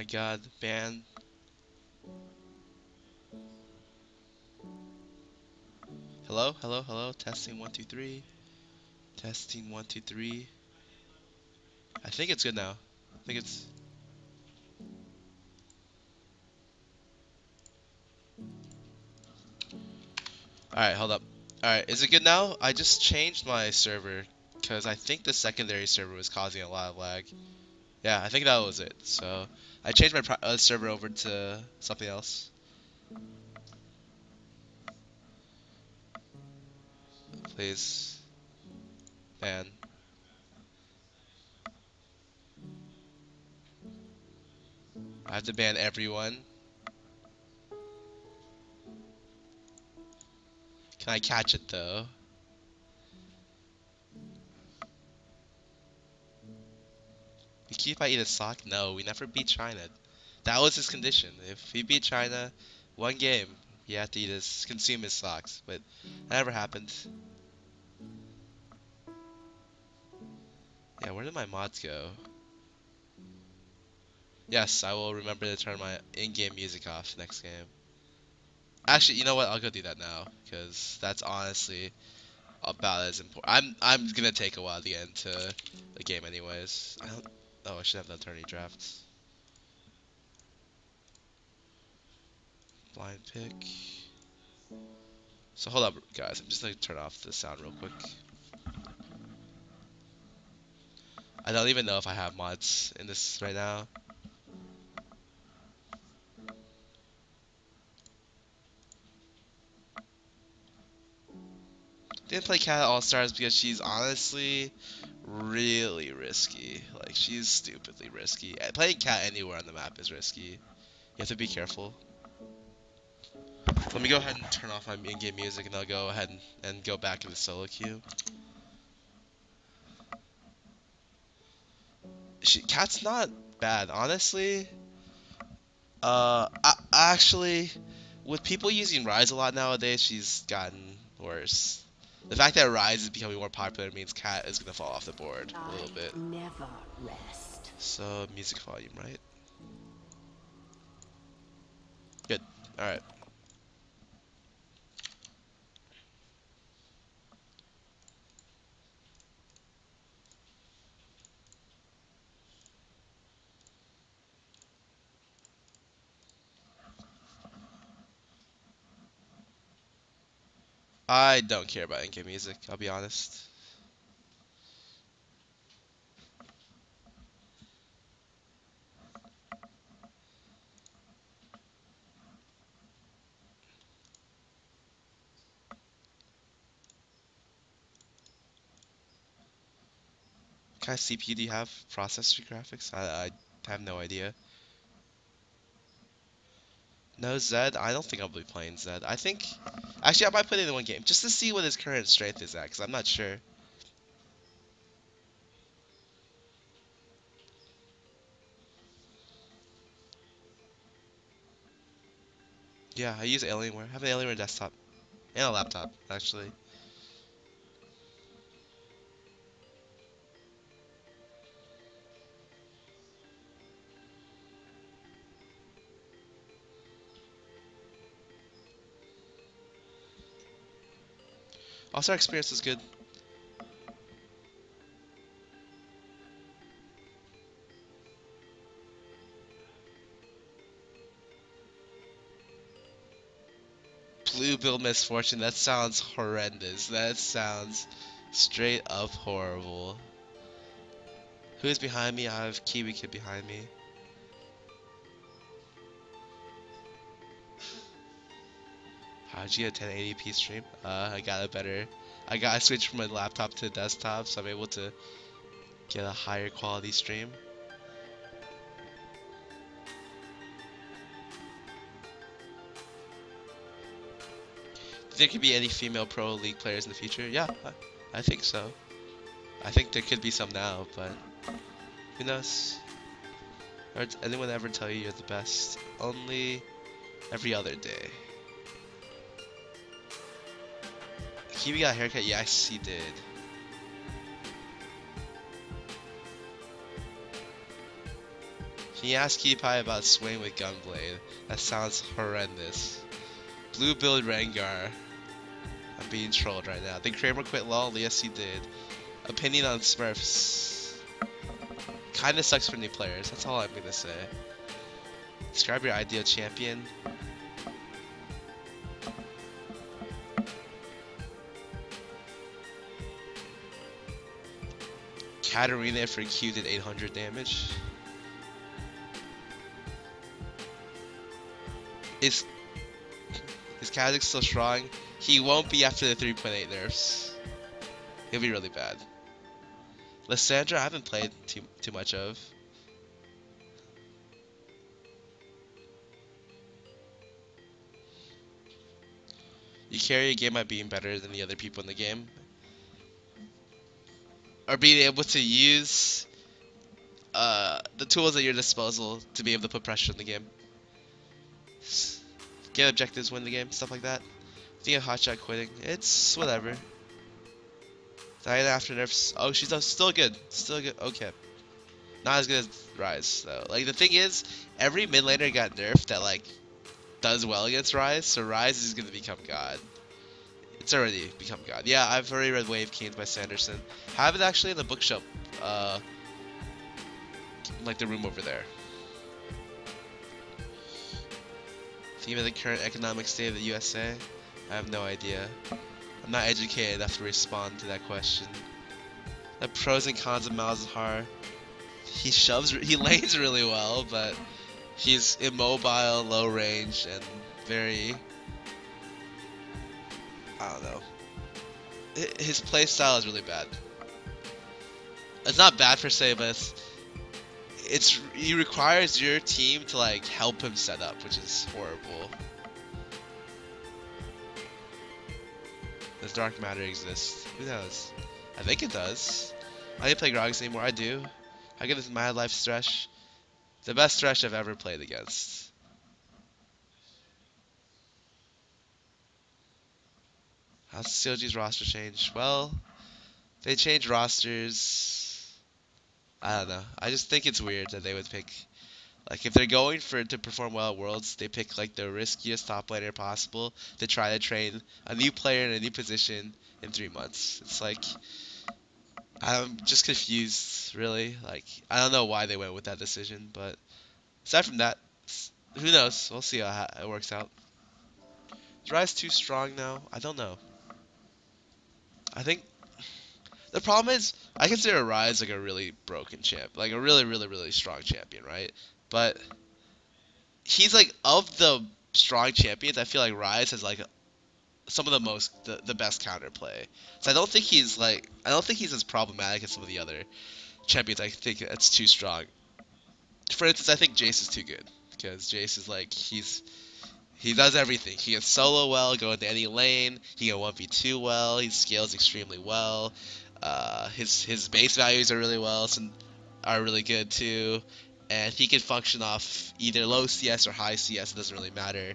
my god, ban. Hello, hello, hello. Testing one, two, three. Testing one, two, three. I think it's good now. I think it's. Alright, hold up. Alright, is it good now? I just changed my server because I think the secondary server was causing a lot of lag. Yeah, I think that was it. So I changed my uh, server over to something else. Please. Ban. I have to ban everyone. Can I catch it though? We keep I eat a sock? No, we never beat China. That was his condition. If we beat China, one game, he had to eat his consume his socks. But that never happened. Yeah, where did my mods go? Yes, I will remember to turn my in-game music off next game. Actually, you know what? I'll go do that now because that's honestly about as important. I'm I'm gonna take a while to get into the game, anyways. I don't. Oh, I should have the attorney drafts. Blind pick. So hold up, guys. I'm just gonna turn off the sound real quick. I don't even know if I have mods in this right now. Didn't play Kat All Stars because she's honestly really risky. Like she's stupidly risky. Playing Kat anywhere on the map is risky. You have to be careful. Let me go ahead and turn off my in-game music and I'll go ahead and, and go back into solo queue. She, Kat's not bad, honestly. Uh, I, actually, with people using Ryze a lot nowadays, she's gotten worse. The fact that Ryze is becoming more popular means Kat is gonna fall off the board a little bit. Never rest. So music volume, right? Good. All right. I don't care about in-game music, I'll be honest. What kind of CPU do you have? Processor graphics? I, I have no idea. No Zed? I don't think I'll be playing Zed. I think... Actually, I might put it in one game, just to see what his current strength is at, because I'm not sure. Yeah, I use Alienware. I have an Alienware desktop. And a laptop, actually. Also, our experience is good. Blue Bill Miss Fortune, that sounds horrendous. That sounds straight up horrible. Who is behind me? I have Kiwi Kid behind me. You get 1080p stream? Uh, I got a better. I got I switched from my laptop to desktop, so I'm able to get a higher quality stream. there could be any female pro league players in the future? Yeah, I, I think so. I think there could be some now, but who knows? Or anyone ever tell you you're the best? Only every other day. Kiwi got a haircut? Yes, he did. He asked ask Keypie about swing with Gunblade? That sounds horrendous. Blue Build Rengar. I'm being trolled right now. Did Kramer quit LOL? Yes, he did. Opinion on Smurfs. Kinda sucks for new players. That's all I'm gonna say. Describe your ideal champion. Katarina for Q did 800 damage. Is is Kha'Zix still strong? He won't be after the 3.8 nerfs. He'll be really bad. Lissandra, I haven't played too too much of. You carry a game by being better than the other people in the game. Or being able to use uh, the tools at your disposal to be able to put pressure in the game. Get objectives, win the game, stuff like that. Think of hotshot quitting. It's whatever. Diana after nerfs. Oh, she's still good. Still good. Okay. Not as good as Ryze though. Like the thing is, every mid laner got nerfed that like does well against Ryze, so Ryze is gonna become God. It's already become God. Yeah, I've already read Way of Kings by Sanderson. Have it actually in the bookshop. Uh, like the room over there. Theme of the current economic state of the USA? I have no idea. I'm not educated enough to respond to that question. The pros and cons of Malzahar. He shoves, he lanes really well, but he's immobile, low range, and very. I don't know. His play style is really bad. It's not bad per se, but it's, it's he requires your team to like help him set up, which is horrible. Does dark matter exist? Who knows? I think it does. I didn't play Gragas anymore. I do. I get this MadLife Thresh. The best Thresh I've ever played against. How's CLG's roster change? Well, they change rosters. I don't know. I just think it's weird that they would pick like if they're going for to perform well at Worlds, they pick like the riskiest top laner possible to try to train a new player in a new position in three months. It's like I'm just confused, really. Like I don't know why they went with that decision, but aside from that, who knows? We'll see how it works out. Ryze too strong now? I don't know. I think the problem is I consider Ryze like a really broken champ, like a really, really, really strong champion, right? But he's like of the strong champions. I feel like Ryze has like some of the most the, the best counterplay. So I don't think he's like I don't think he's as problematic as some of the other champions. I think that's too strong. For instance, I think Jayce is too good because Jayce is like he's he does everything. He can solo well, go into any lane. He can one v two well. He scales extremely well. Uh, his his base values are really well, are really good too and he can function off either low CS or high CS. It doesn't really matter.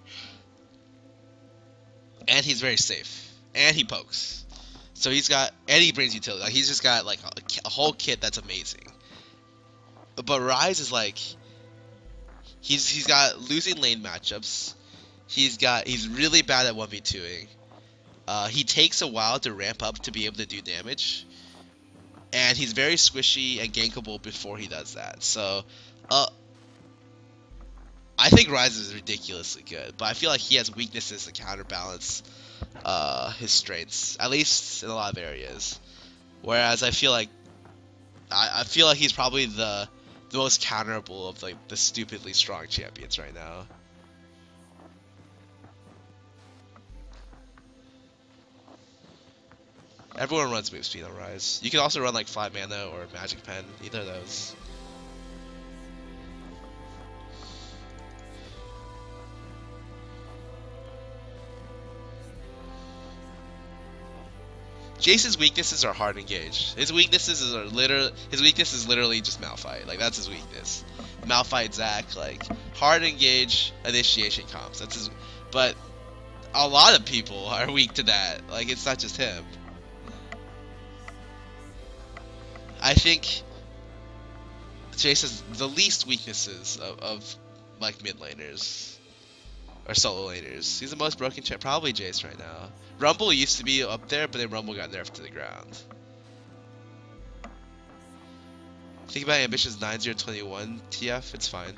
And he's very safe, and he pokes. So he's got, and he brings utility. Like he's just got like a, a whole kit that's amazing. But, Ryze is like, he's he's got losing lane matchups. He's got he's really bad at one v twoing. Uh, he takes a while to ramp up to be able to do damage, and he's very squishy and gankable before he does that. So uh, I think Ryze is ridiculously good, but I feel like he has weaknesses to counterbalance uh, his strengths, at least in a lot of areas. Whereas I feel like I, I feel like he's probably the the most counterable of like the stupidly strong champions right now. Everyone runs move speed on Ryze. You can also run like 5 mana or Magic Pen, either of those. Jayce's weaknesses are hard engaged. His weaknesses are literally his weakness is literally just Malphite. Like that's his weakness. Malphite Zac, like hard engage initiation comps. That's his but a lot of people are weak to that. Like it's not just him. I think Jayce has the least weaknesses of, of like mid laners or solo laners. He's the most broken champ. Probably Jayce right now. Rumble used to be up there, but then Rumble got nerfed to the ground. Think about Ambition's 9021 TF, it's fine.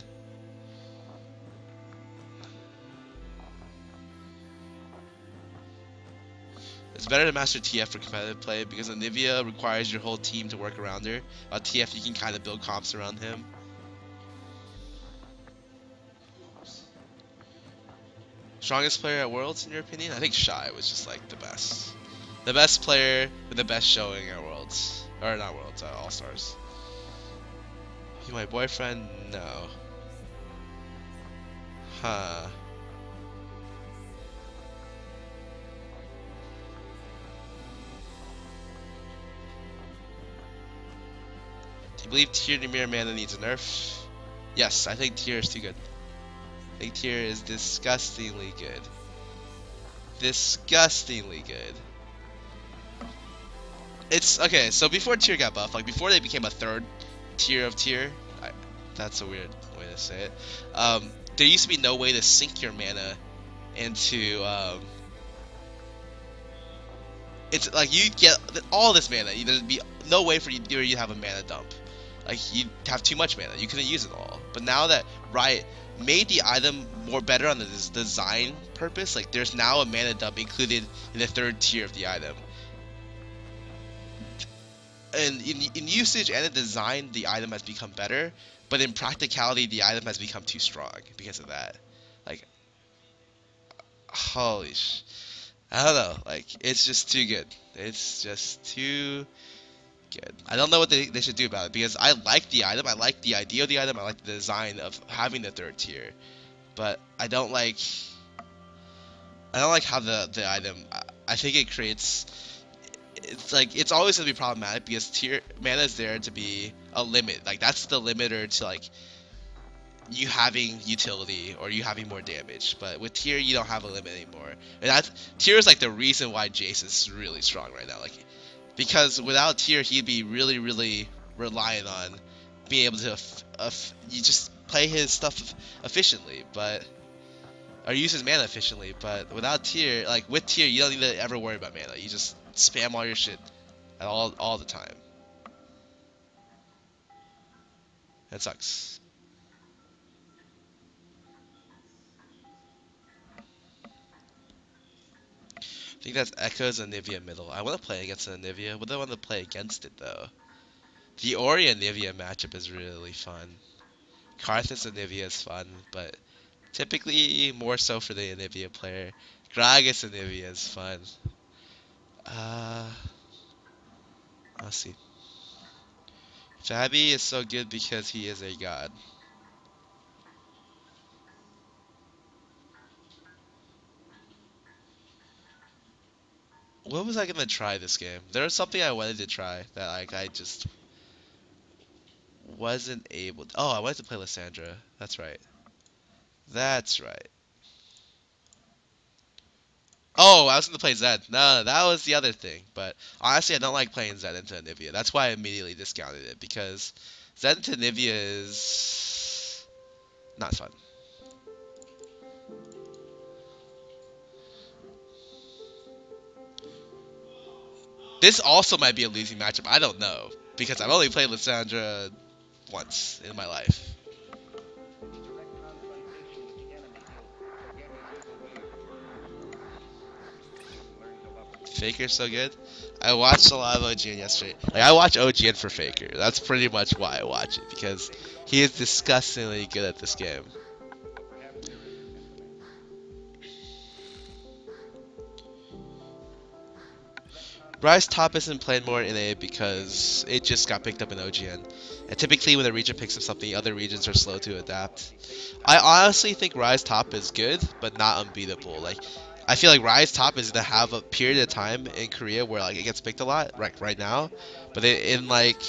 It's better to master TF for competitive play because Anivia requires your whole team to work around her. While TF, you can kind of build comps around him. Strongest player at Worlds, in your opinion? I think Shy was just like the best. The best player with the best showing at Worlds. Or not Worlds, uh, All Stars. You my boyfriend? No. Huh. Do you believe Tear Muramana needs a nerf? Yes, I think Tear is too good. I think Tear is disgustingly good. Disgustingly good. It's okay. So before Tear got buffed, like before they became a third tier of tear, I, that's a weird way to say it. Um, there used to be no way to sync your mana into. Um, it's like you get all this mana. There'd be no way for you to have a mana dump. Like you'd have too much mana. You couldn't use it all. But now that Riot made the item more better on the design purpose, like there's now a mana dump included in the third tier of the item and in, in usage and in design, the item has become better, but in practicality, the item has become too strong because of that. Like, holy sh! I don't know. Like, it's just too good. It's just too good. I don't know what they, they should do about it because I like the item. I like the idea of the item. I like the design of having the third tier, but I don't like. I don't like how the the item. I, I think it creates it's like it's always gonna be problematic because tier mana is there to be a limit. Like that's the limiter to like you having utility or you having more damage. But with tear you don't have a limit anymore. And that tear is like the reason why Jayce is really strong right now. Like because without tear he'd be really really reliant on being able to uh, you just play his stuff efficiently, but or use his mana efficiently. But without tear, like with tear, you don't need to ever worry about mana. You just spam all your shit all all the time. That sucks. Think that's Echoes and Anivia middle. I want to play against an Anivia. Would I want to play against it though? The Ori and Anivia matchup is really fun. Karthus and Anivia is fun, but typically more so for the Anivia player. Gragas and Anivia is fun. Uh, let's see. Fabi is so good because he is a god. What was I gonna try this game? There was something I wanted to try that like I just wasn't able. To. Oh, I wanted to play Lissandra. That's right. That's right. Oh, I was gonna play Zed. No, that was the other thing. But honestly, I don't like playing Zed into Anivia. That's why I immediately discounted it because Zed into Anivia is not fun. This also might be a losing matchup. I don't know because I've only played Lissandra once in my life. Faker's so good. I watched a lot of OGN yesterday. Like I watch OGN for Faker. That's pretty much why I watch it because he is disgustingly good at this game. Ryze top isn't played more in A because it just got picked up in OGN. And typically when a region picks up something, other regions are slow to adapt. I honestly think Ryze top is good, but not unbeatable. Like I feel like Ryze Top is gonna have a period of time in Korea where like it gets picked a lot, right right now, but in, in like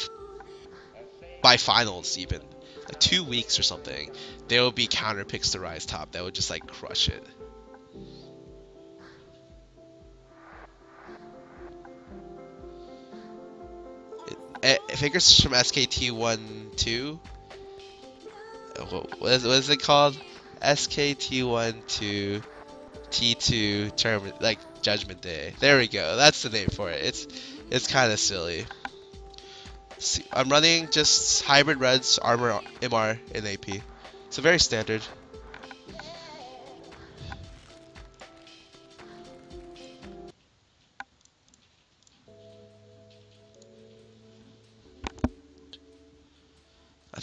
by finals even like two weeks or something, there will be counter picks to Ryze Top that would just like crush it. It, it figures from SKT one two. what, what, is, what is it called? SKT1 to T2 term like Judgment Day. There we go. That's the name for it. It's it's kind of silly. See, I'm running just hybrid reds, armor, MR, and AP. So very standard.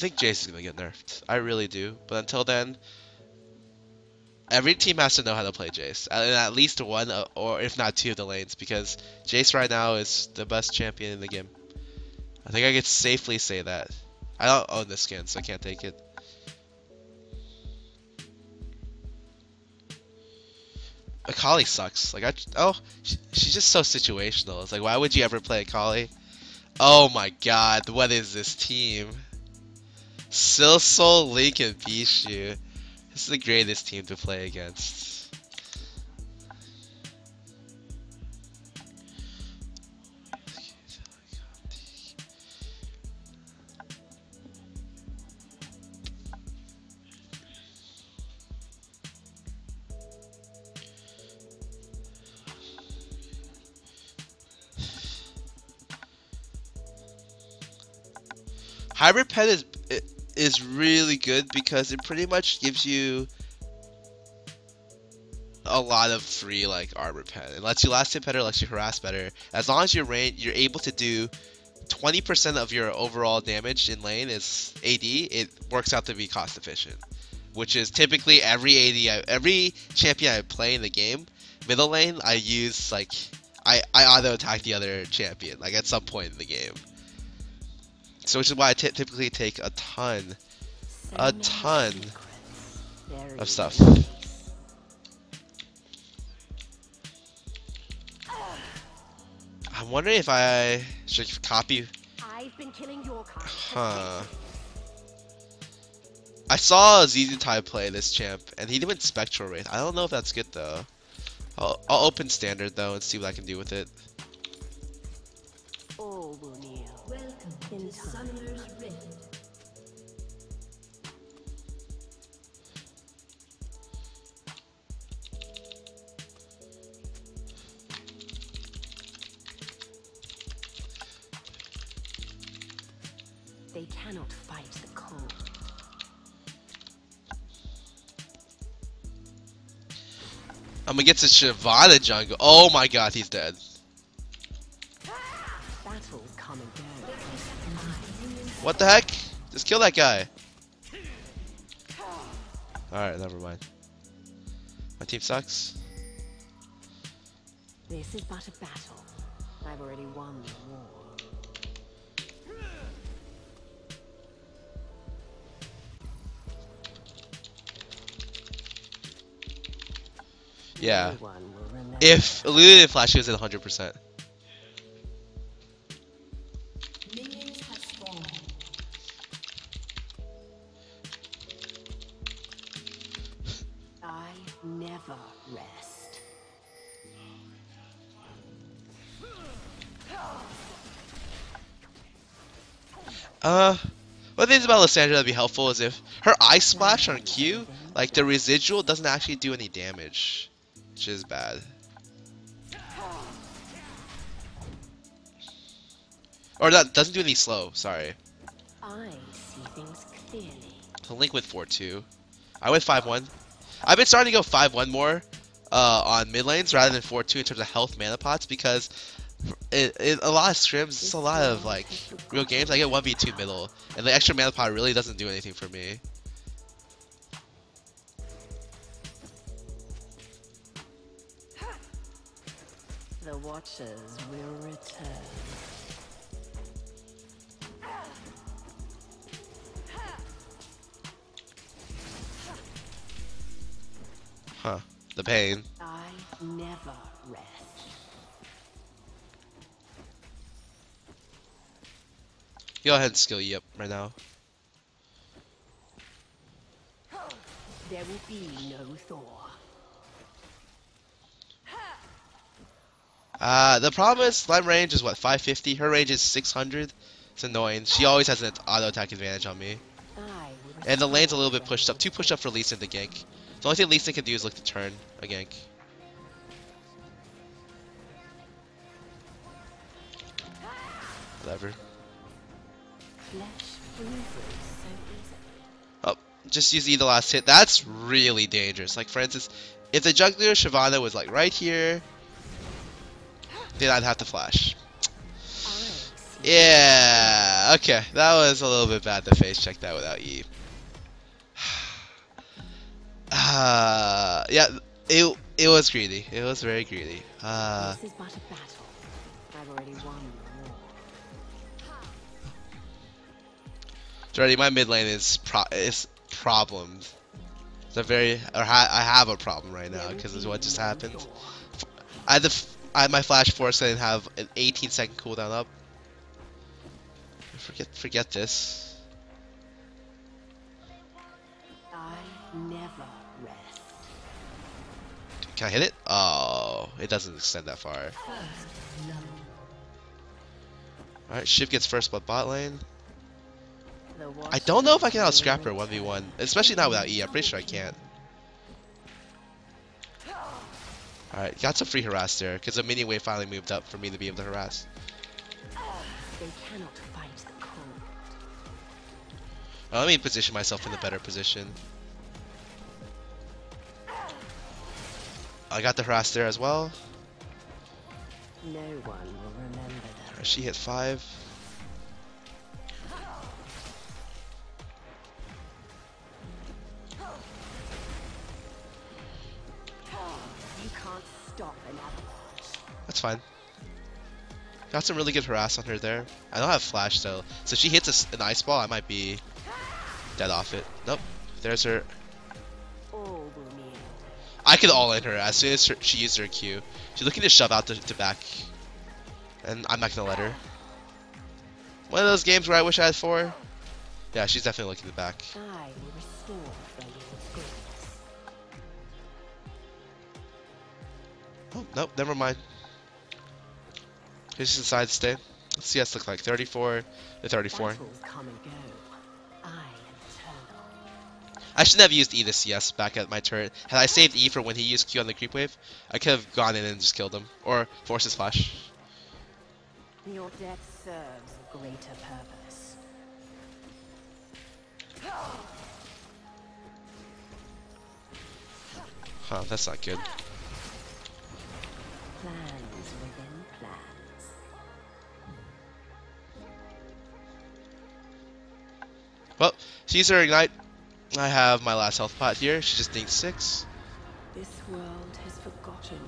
Think Jayce is gonna get nerfed. I really do. But until then, every team has to know how to play Jayce, at least one uh, or if not two of the lanes, because Jayce right now is the best champion in the game. I think I could safely say that. I don't own this skin, so I can't take it. Akali sucks. Like I oh, she, she's just so situational. It's like why would you ever play Akali? Oh my god, what is this team? Silsol, Link, and Bischu. This is the greatest team to play against. Hybrid Pen is is really good because it pretty much gives you a lot of free like armor pen. It lets you last hit better, lets you harass better. As long as you're range, you're able to do 20% of your overall damage in lane is AD. It works out to be cost efficient, which is typically every AD, I, every champion I play in the game. Middle lane, I use like I I auto attack the other champion like at some point in the game. So which is why I typically take a ton, a ton of stuff. I'm wondering if I should copy. I've been killing your. Huh. I saw ZZ Type play this champ, and he went Spectral Wraith. I don't know if that's good though. I'll, I'll open Standard though and see what I can do with it. In time. They cannot fight the cold. I'm gonna get to Shyvana jungle. Oh my god, he's dead. What the heck? Just kill that guy. Alright, never mind. My team sucks. This is but a battle. I've already won the war. Yeah. No one will. If Illuminated Flash is at 100%. Never rest. Uh, one thing about Lissandra that'd be helpful is if her Ice Splash on Q, like the residual doesn't actually do any damage, which is bad. Or that doesn't do any slow, sorry. I see things clearly. To link with 4-2. I went 5-1. I've been starting to go 5-1 more uh, on mid lanes rather than 4-2 in terms of health mana pots because a lot of scrims, it's a lot of like real games. I get 1v2 middle, and the extra mana pot really doesn't do anything for me. The Watchers will return. Huh. The pain. I never rest. Go ahead and skill you up right now. There will be no Thor. Uh, the problem is Slime range is what 550. Her range is 600. It's annoying. She always has an auto attack advantage on me. And the lane's a little bit pushed up. Too pushed up for Sin to gank. The only thing Lee Sin can do is look to turn a gank. Whatever. Flesh freezes so easily. Just use E the last hit. That's really dangerous. Like, for instance, if the Juggler Shyvana was like right here, then I'd have to flash. Yeah, okay. That was a little bit bad to face check that without E. Uh, yeah, it it was greedy. It was very greedy. Uh, this is but a battle. I've already won the war. already my mid lane is pro is problems. It's a very or ha- I have a problem right now because of what just happened. I had the f- I had my flash force and have an 18 second cooldown up. Forget forget this. I never. Can I hit it? Oh, it doesn't extend that far. Alright, Shiv gets first blood bot lane. I don't know if I can outscrap her 1v1, especially not without E. I'm pretty sure I can't. Alright, got some free harass there, because the minion wave finally moved up for me to be able to harass. They cannot fight the cold. Uh, let me position myself in a better position. I got the harass there as well. No one will remember. Alright, She hit 5. You can't stop. That's fine. Got some really good harass on her there. I don't have flash though, so if she hits a an ice ball, I might be dead off it. Nope. There's her. All will kneel. I could all in her as soon as her, she used her Q. She's looking to shove out to, to back, and I'm not gonna let her. One of those games where I wish I had four. Yeah, she's definitely looking to back. I will restore Freya's grace. Oh, nope, never mind. She just decided to stay. Let's see us look like 34 to 34. I shouldn't have used E to CS back at my turret. Had I saved E for when he used Q on the creep wave, I could have gone in and just killed him. Or forced his flash. Your death serves a greater purpose. Huh, that's not good. Plans within plans. Well, she used her ignite. I have my last health pot here. She just needs six. This world has forgotten.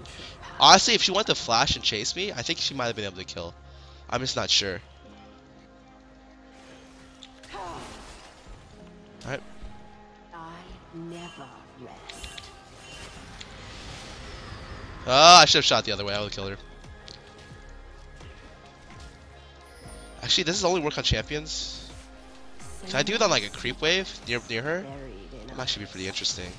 Honestly, if she wanted to flash and chase me, I think she might have been able to kill. I'm just not sure. Alright. I never ah, rest. Oh, I should have shot the other way. I would have killed her. Actually, this is only work on champions? Can I do it on like a creep wave near near her? That might actually be pretty interesting.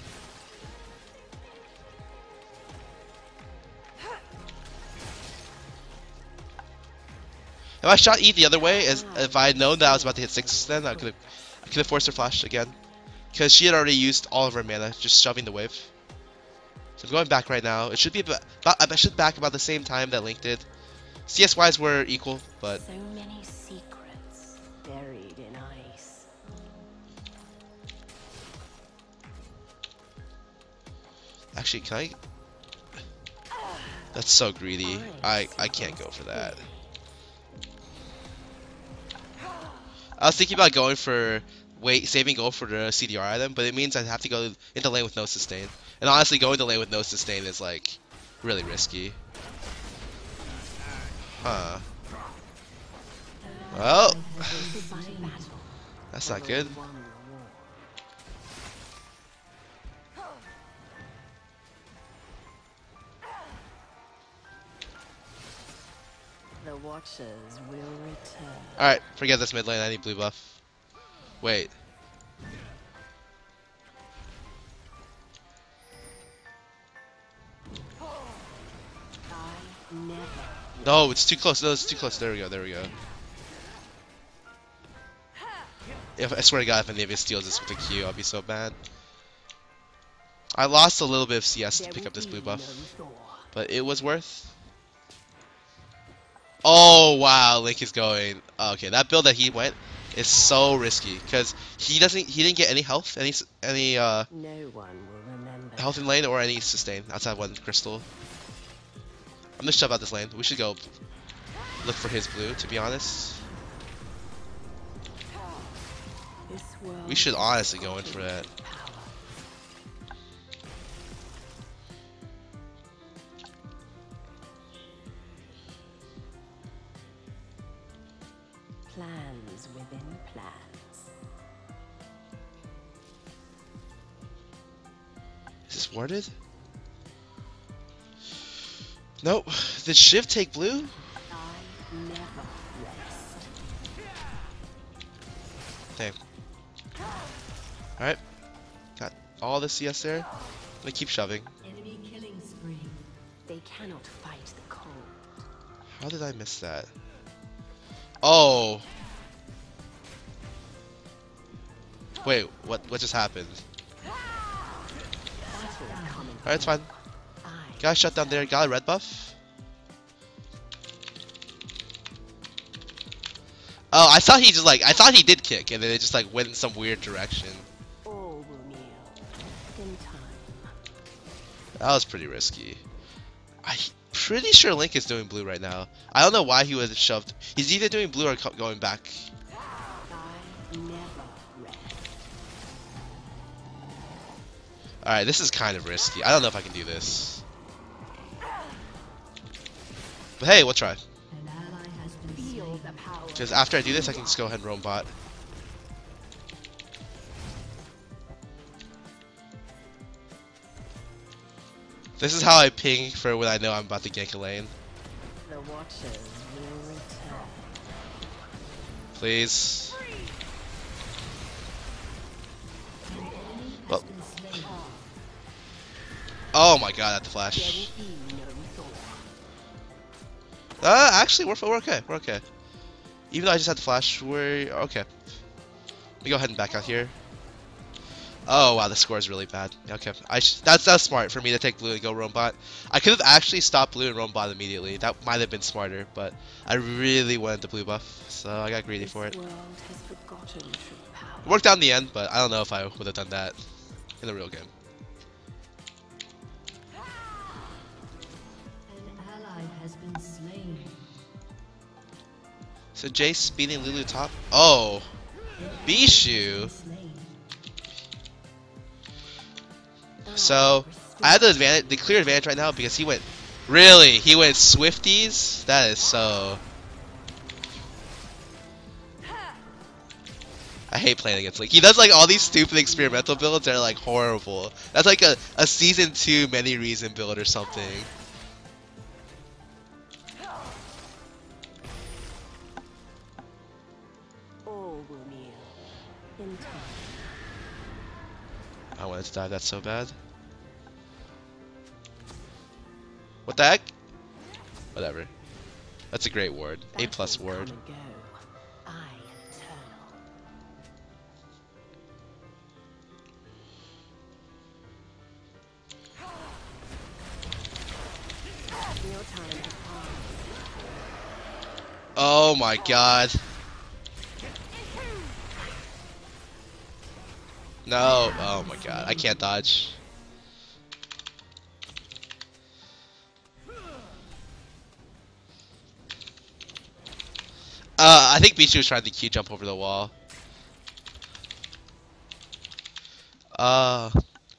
If I shot E the other way, as if I had known that I was about to hit six, then I could have, I could have forced her flash again, because she had already used all of her mana, just shoving the wave. So I'm going back right now. It should be about, I should back about the same time that Link did. CS wise, we're equal, but So actually, can I? That's so greedy. I I can't go for that. I was thinking about going for wait saving gold for the CDR item, but it means I have to go into lane with no sustain. And honestly, going to lane with no sustain is like really risky. Huh. Well, that's not good. Alright, forget this mid lane. I need blue buff. Wait. No, it's too close. No, it's too close. There we go. There we go. if I swear to God, if Anivia steals this with a Q, I'll be so bad. I lost a little bit of CS to pick up this blue buff, but it was worth. Oh wow, Link is going. okay, that build that he went is so risky because he doesn't. He didn't get any health, any any uh No one will remember. health in lane or any sustain outside one crystal. I'm gonna shove out this lane. We should go look for his blue. To be honest, we should honestly go in for that. Warded? Nope. Did Shiv take blue? Rest. Alright. Got all the CS there. I'm gonna keep shoving. Enemy killing spree. They cannot fight the cold. How did I miss that? Oh! Wait, what what just happened? Alright, it's fine. Got shut down there. Got a red buff. Oh, I thought he just like I thought he did kick, and then it just like went in some weird direction. all will kneel in time. That was pretty risky. I'm pretty sure Link is doing blue right now. I don't know why he was shoved. He's either doing blue or going back. Alright, this is kind of risky. I don't know if I can do this. But hey, we'll try. An ally has been Feel slain. the power. Because after I do this, I can just go ahead and roam bot. This is how I ping for when I know I'm about to gank a lane. The Watchers will return. Please. Oh my god, at the flash. will be no Thor. Uh, actually, we're, we're okay. We're okay. Even though I just had the flash, we're okay. Let me go ahead and back out here. Oh wow, the score is really bad. Okay, I sh that's that's smart for me to take blue and go roam bot. I could have actually stopped blue and roam bot immediately. That might have been smarter, but I really wanted the blue buff, so I got greedy This for it. world has forgotten true power. It worked out in the end, but I don't know if I would have done that in the real game. So Jayce speeding Lulu top. Oh, Bischu. So I have the advantage, the clear advantage right now because he went. Really, he went Swifties. That is so. I hate playing against Link. He does like all these stupid experimental builds that are like horrible. That's like a, a season two many reason build or something. Die that so bad. What the heck? Whatever. That's a great ward. A plus Battles ward. come and go. I am eternal. Your time has passed. Oh my god. No. Oh my god. I can't dodge. Uh, I think Bischu was trying to key jump over the wall. Uh,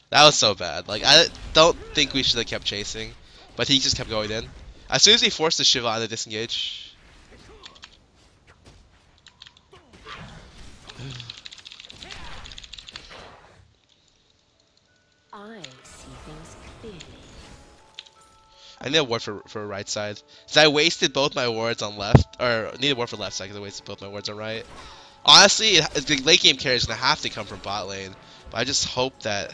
that was so bad. Like, I don't think we should have kept chasing, but he just kept going in. As soon as he forced the Shiva the disengage, I need a ward for for right side. Cause I wasted both my wards on left, or need a ward for left side because I wasted both my wards on right. Honestly, it, the late game carry is gonna have to come from bot lane, but I just hope that